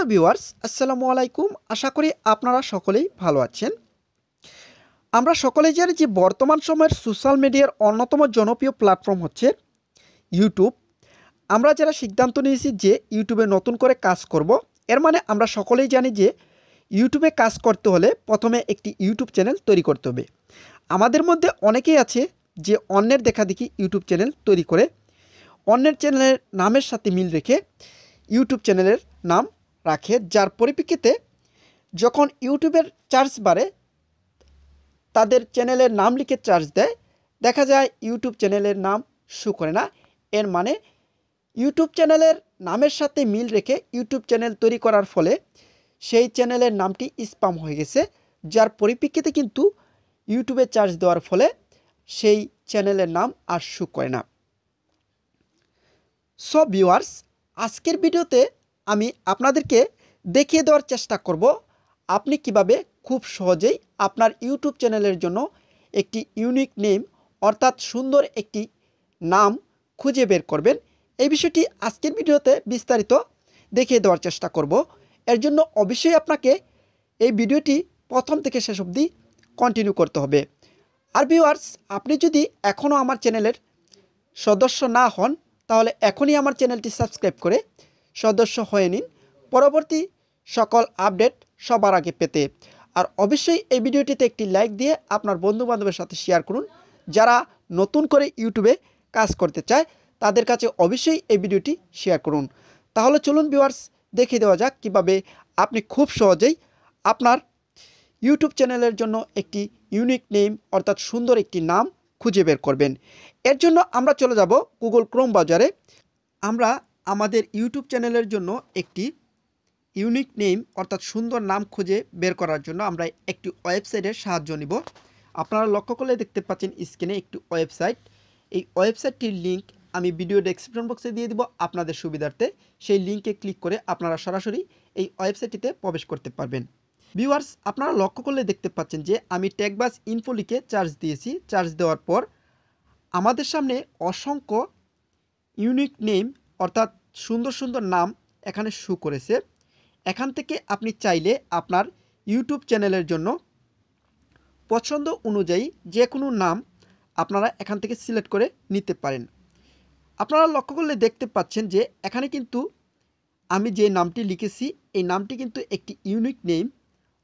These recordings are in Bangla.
হ্যালো ভিউয়ার্স, আসসালামু আলাইকুম। আশা করি আপনারা সকলেই ভালো আছেন। আমরা সকলেই জানি যে বর্তমান সময়ের সোশ্যাল মিডিয়ার অন্যতম জনপ্রিয় প্ল্যাটফর্ম হচ্ছে ইউটিউব। আমরা যারা সিদ্ধান্ত নিয়েছি যে ইউটিউবে নতুন করে কাজ করব, এর মানে আমরা সকলেই জানি যে ইউটিউবে কাজ করতে হলে প্রথমে একটি ইউটিউব চ্যানেল তৈরি করতে হবে। আমাদের মধ্যে অনেকেই আছে যে অন্যের দেখা দেখি ইউটিউব চ্যানেল তৈরি করে, অন্যের চ্যানেলের নামের সাথে মিল রেখে ইউটিউব চ্যানেলের নাম রাখে, যার পরিপ্রেক্ষিতে যখন ইউটিউবের চার্জ বাড়ে, তাদের চ্যানেলের নাম লিখে চার্জ দেয়। দেখা যায়, ইউটিউব চ্যানেলের নাম শো করে না। এর মানে ইউটিউব চ্যানেলের নামের সাথে মিল রেখে ইউটিউব চ্যানেল তৈরি করার ফলে সেই চ্যানেলের নামটি স্পাম হয়ে গেছে, যার পরিপ্রেক্ষিতে কিন্তু ইউটিউবে চার্জ দেওয়ার ফলে সেই চ্যানেলের নাম আর শো করে না। সো ভিউয়ার্স আজকের ভিডিওতে আমি আপনাদেরকে দেখিয়ে দেওয়ার চেষ্টা করব আপনি কীভাবে খুব সহজেই আপনার ইউটিউব চ্যানেলের জন্য একটি ইউনিক নেম অর্থাৎ সুন্দর একটি নাম খুঁজে বের করবেন। এই বিষয়টি আজকের ভিডিওতে বিস্তারিত দেখিয়ে দেওয়ার চেষ্টা করব। এর জন্য অবশ্যই আপনাকে এই ভিডিওটি প্রথম থেকে শেষ অবধি কন্টিনিউ করতে হবে। আর ভিউয়ার্স আপনি যদি এখনও আমার চ্যানেলের সদস্য না হন, তাহলে এখনই আমার চ্যানেলটি সাবস্ক্রাইব করে সদস্য হয়ে নিন। পরবর্তী সকল আপডেট সবার আগে পেতে। আর অবশ্যই এই ভিডিওটিতে একটি লাইক দিয়ে আপনার বন্ধুবান্ধবের সাথে শেয়ার করুন। যারা নতুন করে ইউটিউবে কাজ করতে চায়, তাদের কাছে অবশ্যই এই ভিডিওটি শেয়ার করুন। তাহলে চলুন ভিউয়ার্স দেখে দেওয়া যাক কীভাবে আপনি খুব সহজেই আপনার ইউটিউব চ্যানেলের জন্য একটি ইউনিক নেম অর্থাৎ সুন্দর একটি নাম খুঁজে বের করবেন। এর জন্য আমরা চলে যাব গুগল ক্রোম বাজারে। আমরা আমাদের ইউটিউব চ্যানেলের জন্য একটি ইউনিক নেম, অর্থাৎ সুন্দর নাম খুঁজে বের করার জন্য আমরা একটি ওয়েবসাইটের সাহায্য নিব। আপনারা লক্ষ্য করলে দেখতে পাচ্ছেন স্ক্রিনে একটি ওয়েবসাইট। এই ওয়েবসাইটটির লিঙ্ক আমি ভিডিও ডেসক্রিপশন বক্সে দিয়ে দিব আপনাদের সুবিধার্থে। সেই লিঙ্কে ক্লিক করে আপনারা সরাসরি এই ওয়েবসাইটটিতে প্রবেশ করতে পারবেন। ভিউয়ার্স, আপনারা লক্ষ্য করলে দেখতে পাচ্ছেন যে আমি ট্যাগবাস ইনফো লিখে চার্জ দিয়েছি। চার্জ দেওয়ার পর আমাদের সামনে অসংখ্য ইউনিক নেম, অর্থাৎ সুন্দর সুন্দর নাম এখানে শু করেছে। এখান থেকে আপনি চাইলে আপনার ইউটিউব চ্যানেলের জন্য পছন্দ অনুযায়ী যে কোনো নাম আপনারা এখান থেকে সিলেক্ট করে নিতে পারেন। আপনারা লক্ষ্য করলে দেখতে পাচ্ছেন যে এখানে কিন্তু আমি যে নামটি লিখেছি, এই নামটি কিন্তু একটি ইউনিক নেম।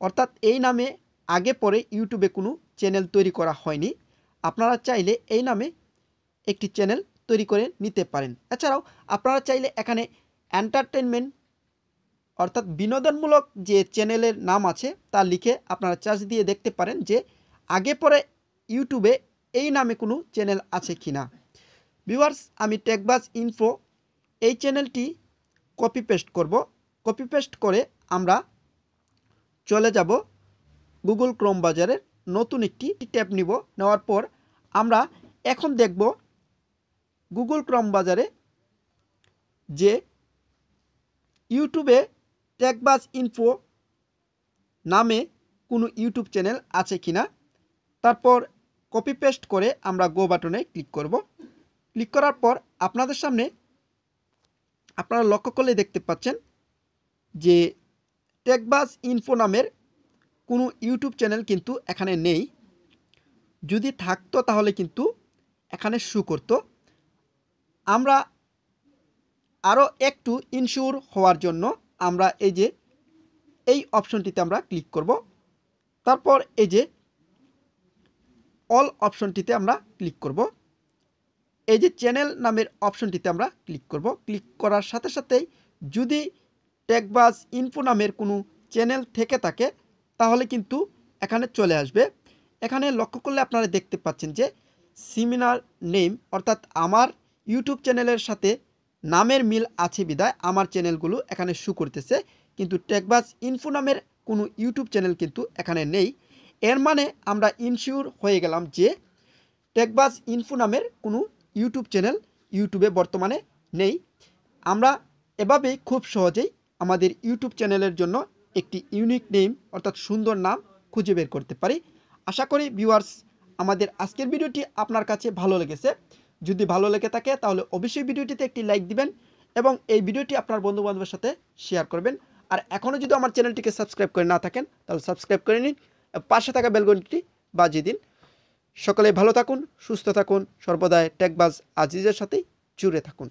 অর্থাৎ এই নামে আগে পরে ইউটিউবে কোনো চ্যানেল তৈরি করা হয়নি। আপনারা চাইলে এই নামে একটি চ্যানেল তৈরি করে নিতে পারেন। এছাড়াও আপনারা চাইলে এখানে এন্টারটেনমেন্ট অর্থাৎ বিনোদনমূলক যে চ্যানেলের নাম আছে, তা লিখে আপনারা চার্জ দিয়ে দেখতে পারেন যে আগে পরে ইউটিউবে এই নামে কোনো চ্যানেল আছে কি না ভিউয়ার্স, আমি টেকবাজ ইনফো এই চ্যানেলটি কপি পেস্ট করব। কপি পেস্ট করে আমরা চলে যাব গুগল ক্রোম বাজারের নতুন একটি ট্যাব নিব। নেওয়ার পর আমরা এখন দেখব গুগল ক্রোম বাজারে যে ইউটিউবে টেকবাজ ইনফো নামে কোনো ইউটিউব চ্যানেল আছে কি না তারপর কপি পেস্ট করে আমরা গো বাটনে ক্লিক করব। ক্লিক করার পর আপনাদের সামনে আপনারা লক্ষ্য করলে দেখতে পাচ্ছেন যে টেকবাজ ইনফো নামের কোনো ইউটিউব চ্যানেল কিন্তু এখানে নেই। যদি থাকতো তাহলে কিন্তু এখানে শু করতো। আমরা আরও একটু ইনশিওর হওয়ার জন্য আমরা এই যে, এই অপশনটিতে আমরা ক্লিক করব। তারপর এই যে অল অপশনটিতে আমরা ক্লিক করব। এই যে চ্যানেল নামের অপশনটিতে আমরা ক্লিক করব। ক্লিক করার সাথে সাথেই যদি টেকবাজ ইনফো নামের কোনো চ্যানেল থেকে থাকে, তাহলে কিন্তু এখানে চলে আসবে। এখানে লক্ষ্য করলে আপনারা দেখতে পাচ্ছেন যে সিমিনার নেম অর্থাৎ আমার ইউটিউব চ্যানেলের সাথে নামের মিল আছে বিদায় আমার চ্যানেলগুলো এখানে শু করতেছে, কিন্তু টেকবাজ ইনফো নামের কোনো ইউটিউব চ্যানেল কিন্তু এখানে নেই। এর মানে আমরা ইনশিওর হয়ে গেলাম যে টেকবাজ ইনফো নামের কোনো ইউটিউব চ্যানেল ইউটিউবে বর্তমানে নেই। আমরা এভাবেই খুব সহজেই আমাদের ইউটিউব চ্যানেলের জন্য একটি ইউনিক নেম অর্থাৎ সুন্দর নাম খুঁজে বের করতে পারি। আশা করি ভিউয়ার্স আমাদের আজকের ভিডিওটি আপনার কাছে ভালো লেগেছে। যদি ভালো লেগে থাকে, তাহলে অবশ্যই ভিডিওটিতে একটি লাইক দিবেন এবং এই ভিডিওটি আপনার বন্ধুবান্ধবের সাথে শেয়ার করবেন। আর এখনও যদি আমার চ্যানেলটিকে সাবস্ক্রাইব করে না থাকেন, তাহলে সাবস্ক্রাইব করে নিন। পাশে থাকা বেলগনটি বাজিয়ে দিন। সকলে ভালো থাকুন, সুস্থ থাকুন, সর্বদাই টেকবাজ আজিজের সাথেই জুড়ে থাকুন।